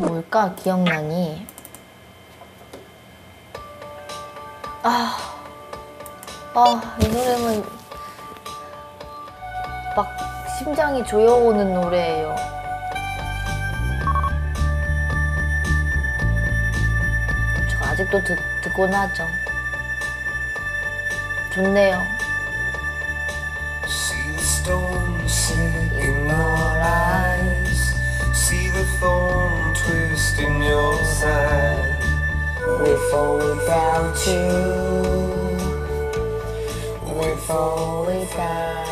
뭘까 기억나니? 아, 아, 이 노래는 막 심장이 조여오는 노래예요. 저 아직도 듣, 듣곤 하죠. 좋네요. Or without you. With or without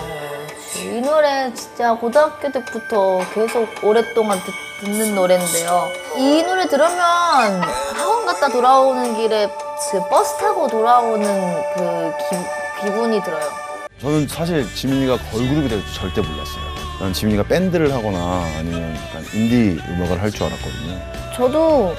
이 노래 진짜 고등학교 때부터 계속 오랫동안 듣, 듣는 노래인데요. 이 노래 들으면 학원 갔다 돌아오는 길에 그 버스 타고 돌아오는 그 기, 기분이 들어요. 저는 사실 지민이가 걸그룹이 될 줄 절대 몰랐어요. 난 지민이가 밴드를 하거나 아니면 약간 인디 음악을 할 줄 알았거든요. 저도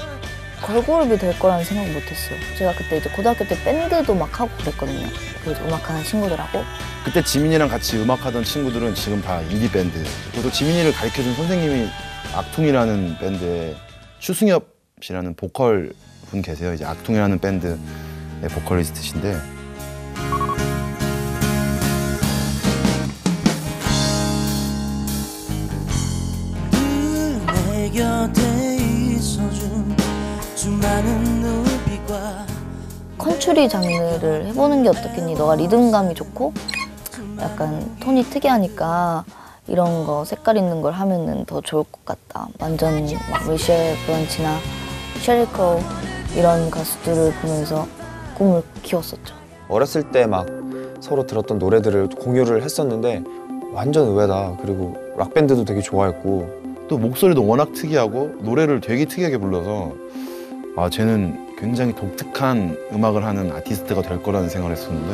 걸그룹이 될 거라는 생각 못 했어요. 제가 그때 이제 고등학교 때 밴드도 막 하고 그랬거든요. 그 음악하는 친구들하고. 그때 지민이랑 같이 음악하던 친구들은 지금 다 인디 밴드. 그리고 지민이를 가르쳐준 선생님이 악퉁이라는 밴드의 추승엽 씨라는 보컬 분 계세요. 이제 악퉁이라는 밴드의 보컬리스트신데 내 컨츄리 장르를 해보는 게 어떻겠니? 너가 리듬감이 좋고 약간 톤이 특이하니까 이런 거 색깔 있는 걸 하면은 더 좋을 것 같다. 완전 막 미셸 브런치나 셰리크로 이런 가수들을 보면서 꿈을 키웠었죠. 어렸을 때 막 서로 들었던 노래들을 공유를 했었는데 완전 의외다. 그리고 락 밴드도 되게 좋아했고 또 목소리도 워낙 특이하고 노래를 되게 특이하게 불러서 아 쟤는 굉장히 독특한 음악을 하는 아티스트가 될 거라는 생각을 했었는데.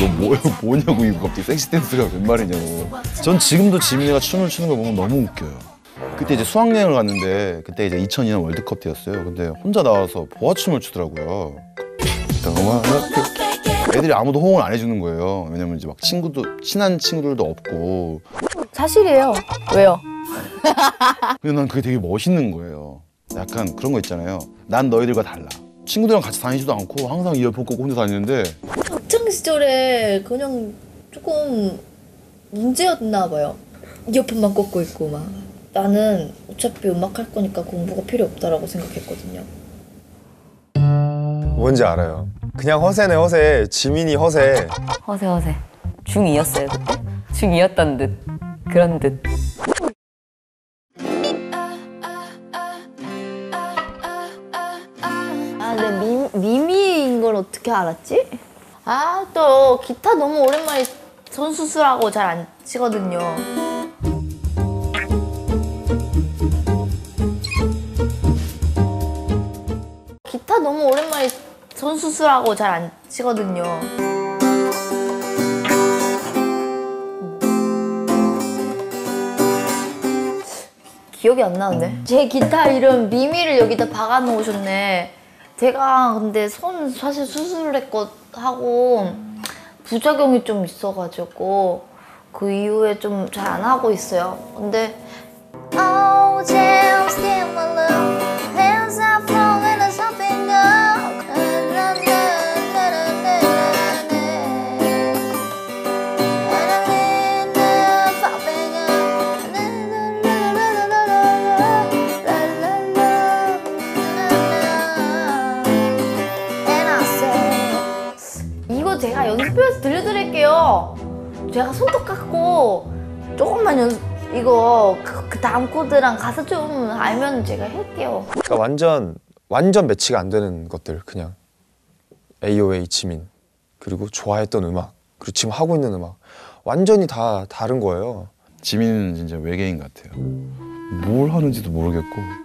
너 뭐, 뭐냐고 이거 갑자기 섹시 댄스가 웬 말이냐고. 전 지금도 지민이가 춤을 추는 걸 보면 너무 웃겨요. 그때 이제 수학여행을 갔는데 그때 이제 2002년 월드컵 때였어요. 근데 혼자 나와서 보아춤을 추더라고요 애들이 아무도 호응을 안 해주는 거예요 왜냐면 이제 막 친구도 친한 친구들도 없고 사실이에요. 왜요? 근데 난 그게 되게 멋있는 거예요 약간 그런 거 있잖아요 난 너희들과 달라 친구들이랑 같이 다니지도 않고 항상 이어폰 꽂고 혼자 다니는데 학창 시절에 그냥 조금 문제였나 봐요. 이어폰만 꽂고 있고 막. 나는 어차피 음악 할 거니까 공부가 필요 없다라고 생각했거든요. 뭔지 알아요. 그냥 허세네 허세. 지민이 허세. 허세 허세. 중2였어요 그때? 중2였던 듯 그런 듯. 아, 근데 미, 미미인 걸 어떻게 알았지? 아, 또 기타 너무 오랜만에 손 수술하고 잘 안 치거든요. 수술하고 잘 안 치거든요. 기억이 안 나는데? 제 기타 이름 미미를 여기다 박아 놓으셨네. 제가 근데 손 사실 수술을 했고 하고 부작용이 좀 있어가지고 그 이후에 좀 잘 안 하고 있어요. 근데 Oh, 제가 연습해서 들려드릴게요. 제가 손톱 깎고 조금만 연습 이거 그, 그 다음 코드랑 가사 좀 알면 제가 할게요. 그러니까 완전 완전 매치가 안 되는 것들 그냥 AOA 지민 그리고 좋아했던 음악 그리고 지금 하고 있는 음악 완전히 다 다른 거예요. 지민이는 진짜 외계인 같아요 뭘 하는지도 모르겠고